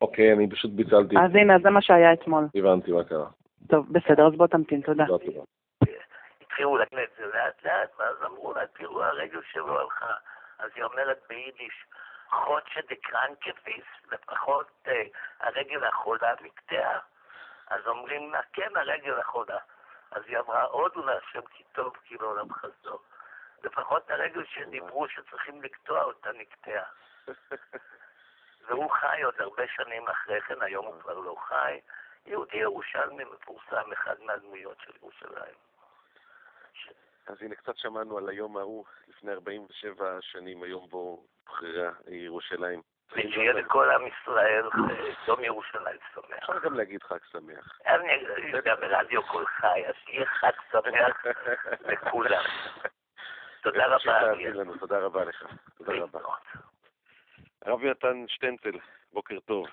אוקיי, אני פשוט ביטלתי. אז הנה, זה מה שהיה אתמול. הבנתי מה קרה. טוב, בסדר, אז בוא תמתין, תודה. תודה, תודה. התחילו להגיד את זה לאט לאט, ואז אמרו לה, תראו, הרגל שלו הלכה. אז היא אומרת ביידיש, כאטש די קראנקע פיס, לפחות אה, הרגל החולה נקטעה. אז אומרים לה, כן, הרגל החולה. אז היא אמרה, הודו להשם כי טוב, כי לעולם חסדו. לפחות הרגל שדיברו שצריכים לקטוע אותה נקטעה. והוא חי עוד הרבה שנים אחרי כן, היום הוא כבר לא חי. יהודי ירושלמי מפורסם, אחד מהדמויות של ירושלים. אז הנה, קצת שמענו על היום ההוא לפני 47 שנים, היום בו בחירה ירושלים. ושיהיה לכל עם ישראל יום ירושלים שמח. אפשר גם להגיד חג שמח. אני יודע ברדיו כל חי, אז שיהיה חג שמח לכולם. תודה רבה. תודה רבה לך. תודה רבה. הרב יתן שטנצל, בוקר טוב.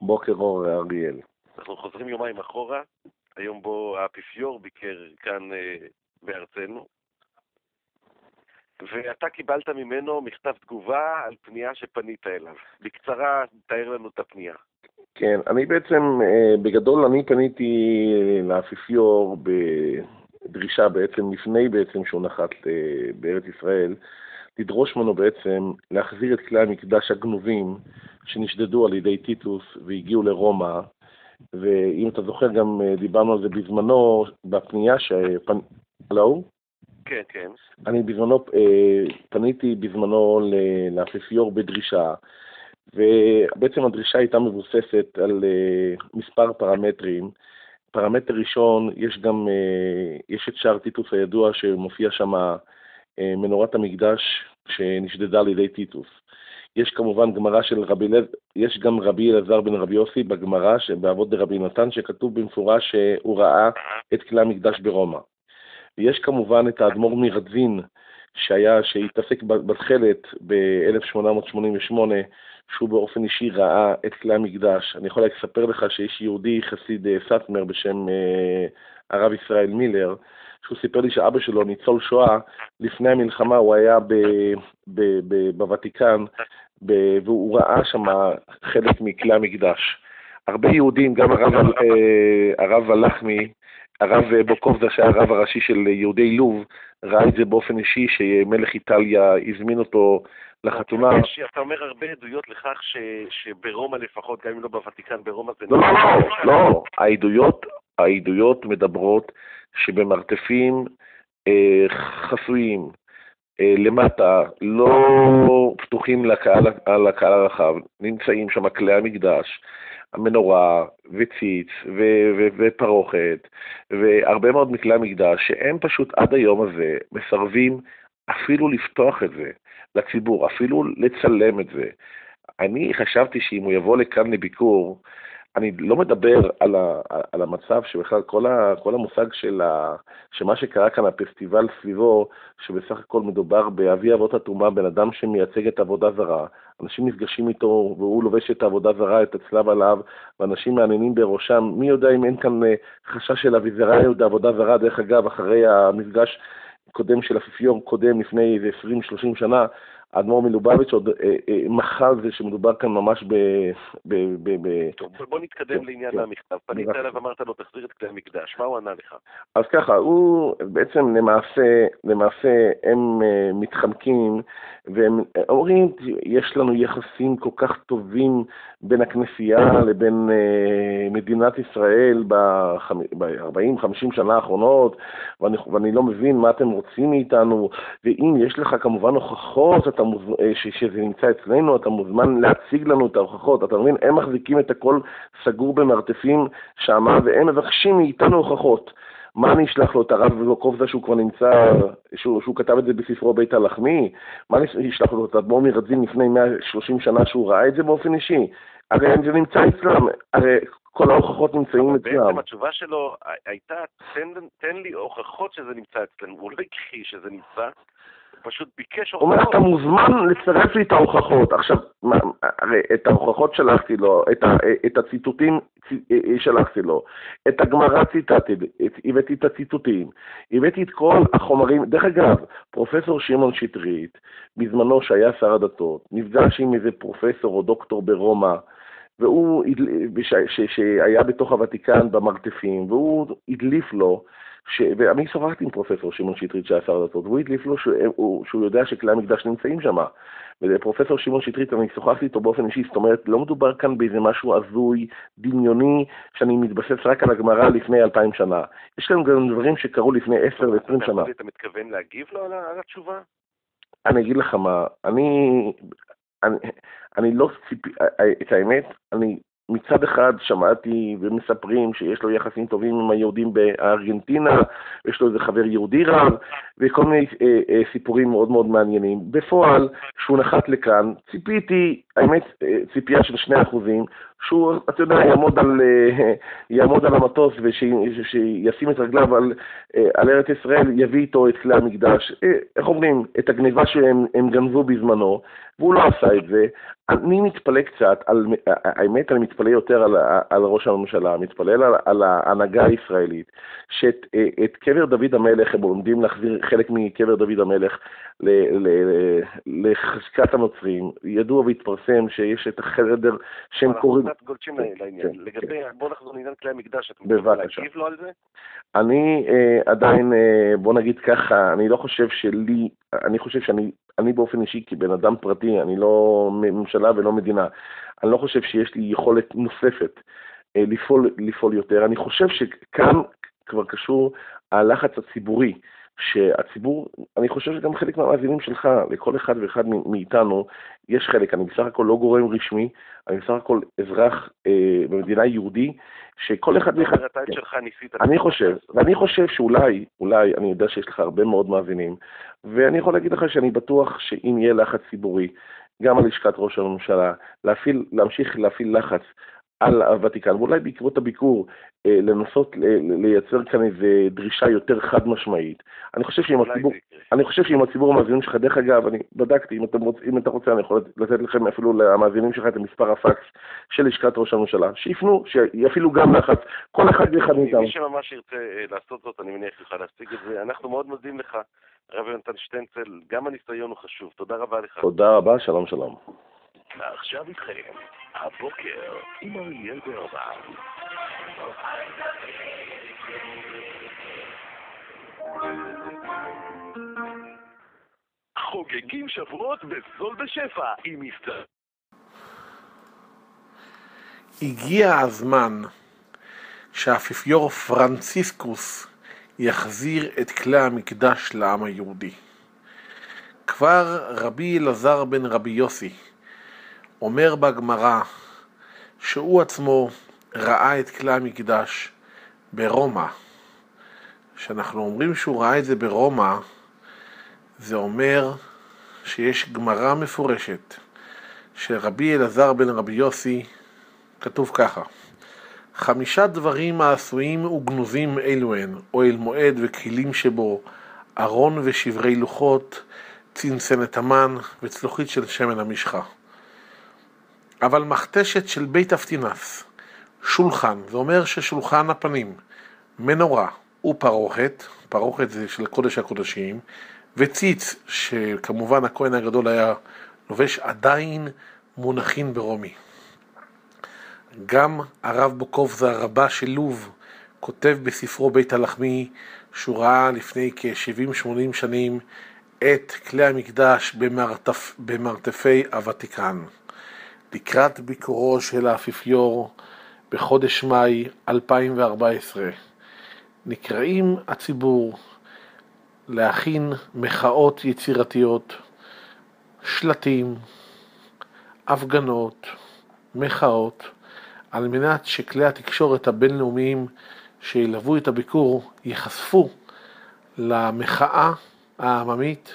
בוקר אור, אריאל. אנחנו חוזרים יומיים אחורה, היום בו האפיפיור ביקר כאן אה, בארצנו, ואתה קיבלת ממנו מכתב תגובה על פנייה שפנית אליו. בקצרה, תאר לנו את הפנייה. כן, אני בעצם, אה, בגדול אני פניתי אה, לאפיפיור בדרישה בעצם, לפני בעצם שהוא נחת אה, בארץ ישראל, לדרוש ממנו בעצם להחזיר את כלי המקדש הגנובים שנשדדו על ידי טיטוס והגיעו לרומא, ואם אתה זוכר גם דיברנו על זה בזמנו, בפנייה שפנ... הלו? כן, כן. אני בזמנו, אה, פניתי בזמנו לאפיפיור בדרישה, ובעצם הדרישה הייתה מבוססת על אה, מספר פרמטרים. פרמטר ראשון, יש גם, אה, יש את שער טיטוס הידוע שמופיע שם מנורת המקדש שנשדדה על ידי טיטוס. יש כמובן גמרא של רבי אלעזר, יש גם רבי אלעזר בן רבי יוסי בגמרא, באבות דרבי נתן, שכתוב במפורש שהוא ראה את כלי המקדש ברומא. ויש כמובן את האדמו"ר מרדזין, שהיה, שהתעסק בתכלת ב-1888, שהוא באופן אישי ראה את כלי המקדש. אני יכול לספר לך שיש יהודי חסיד אה, סאטמר בשם אה, הרב ישראל מילר, שהוא סיפר לי שאבא שלו, ניצול שואה, לפני המלחמה הוא היה בוותיקן, והוא ראה שם חלק מכלי המקדש. הרבה יהודים, גם הרב, אה, הרב הלחמי, הרב בוקובזה, שהיה הרב הראשי של יהודי לוב, ראה את זה באופן אישי, שמלך איטליה הזמין אותו לחתונה. אתה אומר הרבה עדויות לכך ש, שברומא לפחות, גם אם לא בוותיקן, ברומא זה... לא, לא, לא, לא. העדויות, העדויות מדברות שבמרתפים אה, חסויים, אה, למטה, לא פתוחים לקהל, לקהל הרחב, נמצאים שם כלי המקדש, המנורה וציץ ו- ו- ופרוכת והרבה מאוד מכלי המקדש שהם פשוט עד היום הזה מסרבים אפילו לפתוח את זה לציבור, אפילו לצלם את זה. אני חשבתי שאם הוא יבוא לכאן לביקור, אני לא מדבר על, ה, על המצב שבכלל כל, ה, כל המושג של ה, שמה שקרה כאן, הפסטיבל סביבו, שבסך הכל מדובר באבי אבות הטומאה, בן אדם שמייצג את עבודה זרה, אנשים נפגשים איתו והוא לובש את העבודה זרה, את הצלב עליו, ואנשים מעניינים בראשם, מי יודע אם אין כאן אה, חשש של אביזריות עבודה זרה, דרך אגב, אחרי המפגש קודם של אפיפיור קודם, לפני איזה 20-30 שנה, האדמו"ר מלובביץ' עוד אה, אה, מחה על זה שמדובר כאן ממש ב... ב, ב, ב טוב, בוא נתקדם כן, לעניין כן. המכתב. פנית אליו ואמרת לו, תחזיר את כלי המקדש, מה הוא ענה לך? אז ככה, הוא בעצם למעשה, למעשה הם uh, מתחמקים והם אומרים, יש לנו יחסים כל כך טובים בין הכנסייה לבין מדינת ישראל ב-40-50 שנה האחרונות, ואני לא מבין מה אתם רוצים מאיתנו, ואם יש לך כמובן הוכחות, אתה מוז... אה, ש... שזה נמצא אצלנו, אתה מוזמן להציג לנו את ההוכחות. אתה מבין, הם מחזיקים את הכל סגור במרתפים שם, והם מבקשים מאיתנו הוכחות. מה אני אשלח לו את הרב זה שהוא כבר נמצא, שהוא, שהוא כתב את זה בספרו בית הלחמי? מה אני אשלח לו את אדמו"ר מרדזין לפני 130 שנה שהוא ראה את זה באופן אישי? הרי זה נמצא אצלם, הרי כל ההוכחות נמצאים אצלם. בעצם התשובה שלו הייתה, תן, תן לי הוכחות שזה נמצא אצלנו, הוא לא הכחיש שזה נמצא, פשוט ביקש הוכחות. הוא אומר, אתה מוזמן לצרף לי את ההוכחות. עכשיו, מה, הרי את ההוכחות שלחתי לו, את, ה, את הציטוטים אה, אה, שלחתי לו, את הגמרא ציטטתי, הבאתי את הציטוטים, הבאתי את כל החומרים. דרך אגב, פרופסור שמעון שטרית, בזמנו שהיה שר הדתות, נפגש עם איזה פרופסור או דוקטור ברומא, והוא, שהיה בתוך הוותיקן במרתפים, והוא הדליף לו, ש... ואני שוחחתי עם פרופסור שמעון שטרית שהיה שר הדתות, והוא הדליף לו שהוא, שהוא יודע שכלי המקדש נמצאים שם. ופרופסור שמעון שטרית, אני שוחחתי איתו באופן אישי, זאת אומרת, לא מדובר כאן באיזה משהו הזוי, דמיוני, שאני מתבסס רק על הגמרא לפני אלפיים שנה. יש כאן גם דברים שקרו לפני עשר ועשרים שנה. אתה מתכוון להגיב לו על התשובה? אני אגיד לך מה, אני, אני, אני לא ציפי, את האמת, אני מצד אחד שמעתי ומספרים שיש לו יחסים טובים עם היהודים בארגנטינה, יש לו איזה חבר יהודי רב, וכל מיני אה, אה, סיפורים מאוד מאוד מעניינים. בפועל, כשהוא נחת לכאן, ציפיתי, האמת, אה, ציפייה של שני אחוזים, שהוא, אתה יודע, יעמוד על, אה, יעמוד על המטוס ושישים את רגליו על, אה, על ארץ ישראל, יביא איתו את כלי המקדש. איך אומרים? את הגניבה שהם גנבו בזמנו, והוא לא עשה את זה. אני מתפלא קצת, על, האמת, אני מתפלא יותר על, על ראש הממשלה, מתפלל על, על ההנהגה הישראלית, שאת את קבר דוד המלך, הם עומדים להחזיר חלק מקבר דוד המלך לחזקת הנוצרים. ידוע והתפרסם שיש את החדר שהם קוראים... קצת גולשים כן, לעניין. כן, לגבי, כן. בוא נחזור לעניין כלי המקדש, אתה מתכוון להגיב לו על זה? אני אה, עדיין, אה, בוא נגיד ככה, אני לא חושב שלי, אני חושב שאני אני באופן אישי, כבן אדם פרטי, אני לא ממשלה ולא מדינה, אני לא חושב שיש לי יכולת נוספת אה, לפעול, לפעול יותר. אני חושב שכאן כבר קשור הלחץ הציבורי. שהציבור, אני חושב שגם חלק מהמאזינים שלך, לכל אחד ואחד מאיתנו, יש חלק. אני בסך הכל לא גורם רשמי, אני בסך הכל אזרח אה, במדינה יהודי, שכל אחד ואחד... כן. אני חושב, ואני חושב שאולי, אולי, אני יודע שיש לך הרבה מאוד מאזינים, ואני יכול להגיד לך שאני בטוח שאם יהיה לחץ ציבורי, גם על לשכת ראש הממשלה, להפעיל, להמשיך להפעיל לחץ על הוותיקן, ואולי בעקבות הביקור אה, לנסות לייצר כאן איזו דרישה יותר חד משמעית. אני חושב שאם הציבור, אני חושב שאם הציבור המאזינים שלך, דרך אגב, אני בדקתי, אם, רוצ, אם אתה רוצה אני יכול לתת לכם אפילו למאזינים שלך את מספר הפקס של לשכת ראש הממשלה, שיפנו, שיפעילו גם לחץ, כל אחד ואחד מאיתנו. מי שממש ירצה אה, לעשות זאת, אני מניח לך להשיג את זה. אנחנו מאוד מודים לך, הרב יונתן שטנצל, גם הניסיון הוא חשוב. תודה רבה לך. תודה רבה, שלום שלום. ועכשיו איתכם, הבוקר עם אריאל ברמן. חוגגים שבועות בזול בשפע עם מבצע. הגיע הזמן שהאפיפיור פרנציסקוס יחזיר את כלי המקדש לעם היהודי. כבר רבי אלעזר בן רבי יוסי אומר בגמרא שהוא עצמו ראה את כלי המקדש ברומא. כשאנחנו אומרים שהוא ראה את זה ברומא, זה אומר שיש גמרא מפורשת שרבי אלעזר בן רבי יוסי כתוב ככה: חמישה דברים העשויים וגנוזים אלו הן, אוהל מועד וכלים שבו, ארון ושברי לוחות, צנצנת המן וצלוחית של שמן המשחה. אבל מכתשת של בית אבטינס, שולחן, זה אומר ששולחן הפנים, מנורה ופרוכת, פרוכת זה של קודש הקודשים, וציץ, שכמובן הכהן הגדול היה לובש, עדיין מונחים ברומי. גם הרב בוקובזה, רבה של לוב, כותב בספרו בית הלחמי שהוא ראה לפני כ-70-80 שנים את כלי המקדש במרתפ, במרתפי הוותיקן. לקראת ביקורו של האפיפיור בחודש מאי 2014 נקראים הציבור להכין מחאות יצירתיות, שלטים, הפגנות, מחאות, על מנת שכלי התקשורת הבינלאומיים שילוו את הביקור ייחשפו למחאה העממית